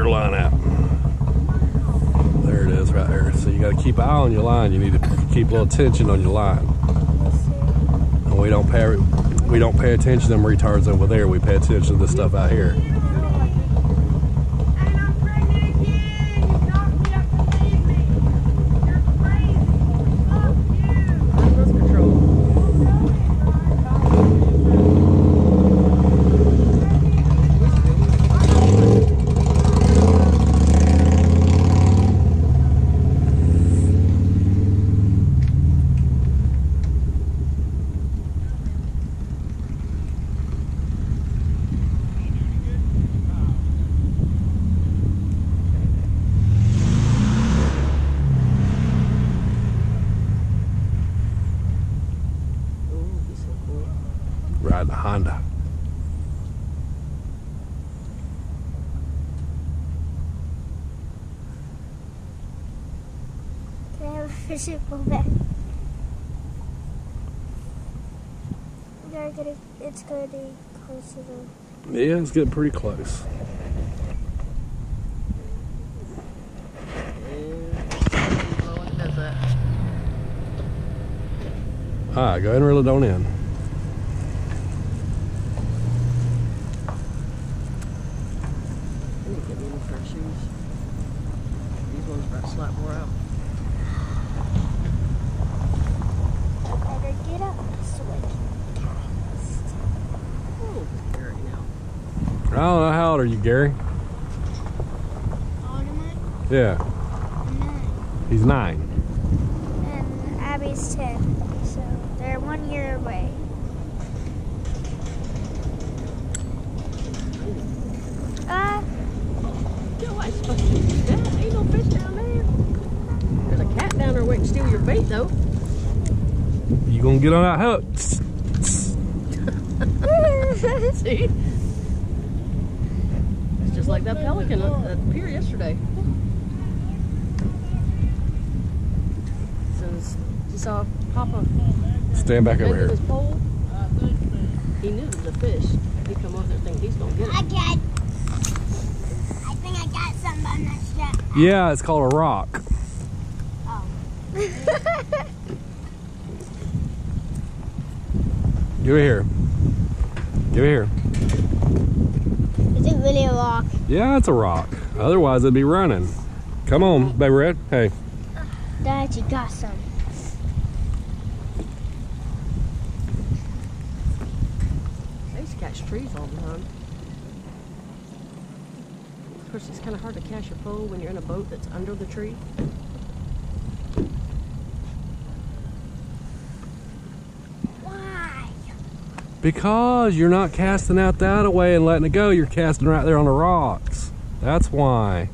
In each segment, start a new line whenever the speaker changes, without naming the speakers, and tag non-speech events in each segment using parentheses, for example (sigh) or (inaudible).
your line out. There it is right there. So you got to keep an eye on your line. You need to keep a little tension on your line. And we don't pay, we don't pay attention to them retards over there. We pay attention to this stuff out here. Riding a Honda.
Can I have a physical back? It's gonna be close to the.
Yeah, it's getting pretty close. Right, go ahead and reel it on in.
I need to get me new pair of shoes. These ones about to slap more out.
Better get up so I can cast.
Oh, Gary now.
I don't know how old are you, Gary?
On am
Yeah,
Nine.
he's nine.
And Abby's ten. So they're one year away. Uh,
Yo, I supposed to do that. Ain't no fish down there. There's a cat down there waiting to steal your bait, though.
You gonna get on that hook? (laughs)
See? It's just like that pelican at at the pier yesterday. Since you saw Papa
Stand back over here.
pole, he knew it was a fish. He come over there thinking he's gonna get it.
I got. I think I got something on that strap.
Yeah, it's called a rock. (laughs) Give it here. Give it here.
Is it really a rock?
Yeah, it's a rock. Otherwise, it'd be running. Come on, baby red. Hey,
Dad, you got some.
I used to catch trees all the time. Of course, it's kind of hard to catch a pole when you're in a boat that's under the tree.
Why?
because you're not casting out that away and letting it go. You're casting right there on the rocks. That's why.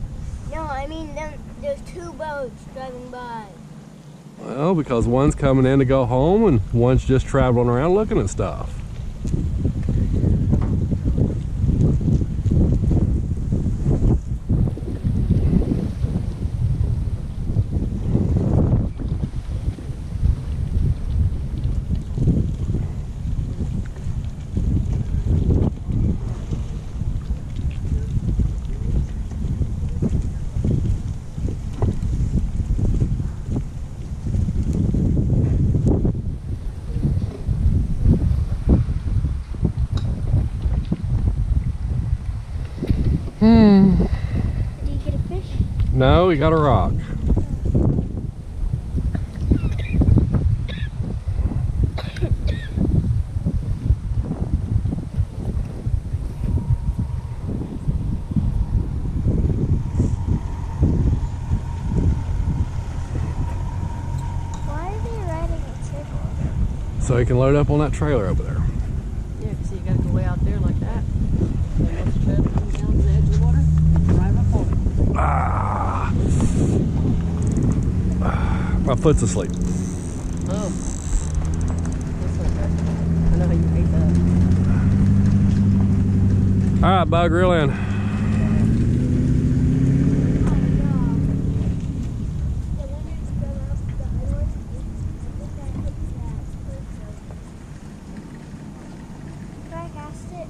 No, I mean them, there's two boats driving by.
Well, because one's coming in to go home and one's just traveling around looking at stuff. Hmm.
Did you get a fish?
No, we got a rock.
Why are they riding in circles?
So he can load up on that trailer over there.
Yeah, 'cause you gotta go way out there like that. And the trailer comes down to the edge of the water, drive up on it.
Ah. My foot's asleep.
Oh. That's not good. I know how you hate that.
All right, bug, reel in.
Can I cast it?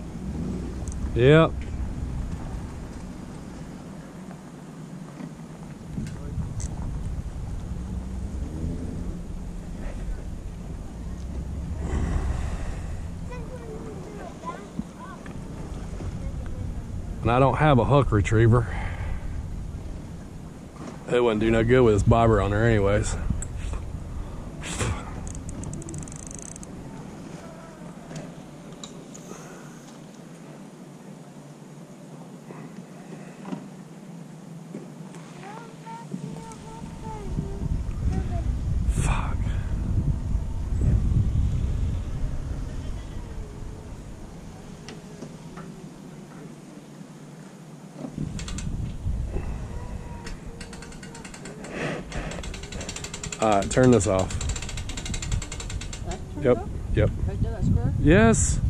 Yep. And I don't have a hook retriever. It wouldn't do no good with this bobber on there anyways. Alright, turn this off. Yep. Yep.
Right there, that square?
Yes.